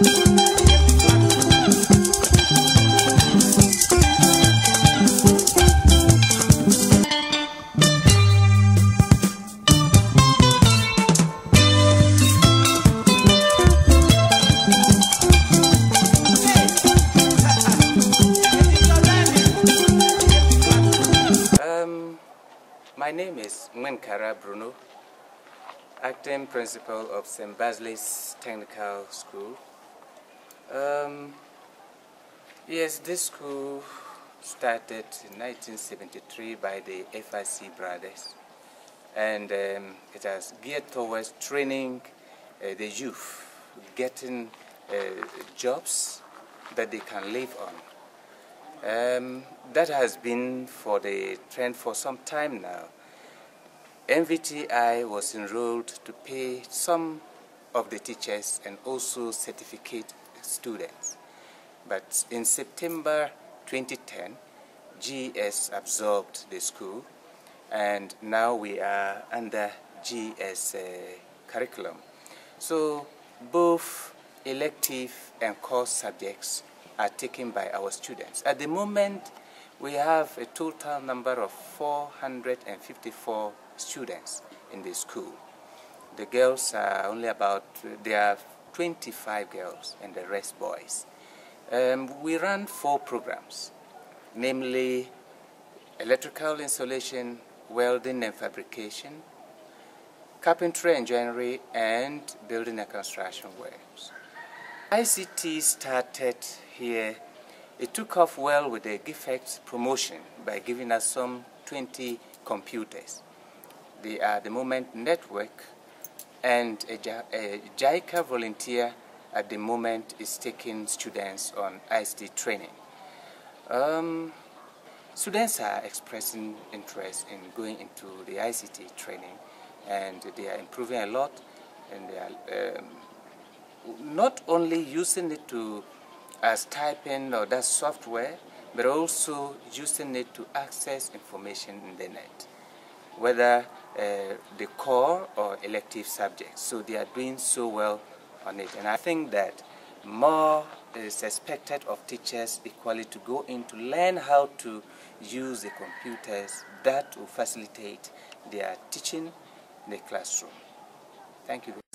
Um, my name is Mwenkara Bruno, acting principal of St. Basilide's Technical School. Um, yes, this school started in 1973 by the FIC brothers, and um, it has geared towards training uh, the youth, getting uh, jobs that they can live on. Um, that has been for the trend for some time now. NVTI was enrolled to pay some of the teachers and also certificate students. But in September 2010, GES absorbed the school and now we are under GES uh, curriculum. So both elective and course subjects are taken by our students. At the moment, we have a total number of 454 students in the school. The girls are only about, they are 25 girls and the rest boys. Um, we run four programs, namely electrical installation, welding and fabrication, carpentry and joinery, and building and construction works. ICT started here. It took off well with the GIFEC promotion by giving us some 20 computers. They are the moment network and a, a JICA volunteer at the moment is taking students on ICT training. Um, students are expressing interest in going into the ICT training and they are improving a lot and they are um, not only using it to as typing or that software, but also using it to access information in the net, whether uh, the core or elective subjects. So they are doing so well on it. And I think that more is expected of teachers equally to go in to learn how to use the computers that will facilitate their teaching in the classroom. Thank you.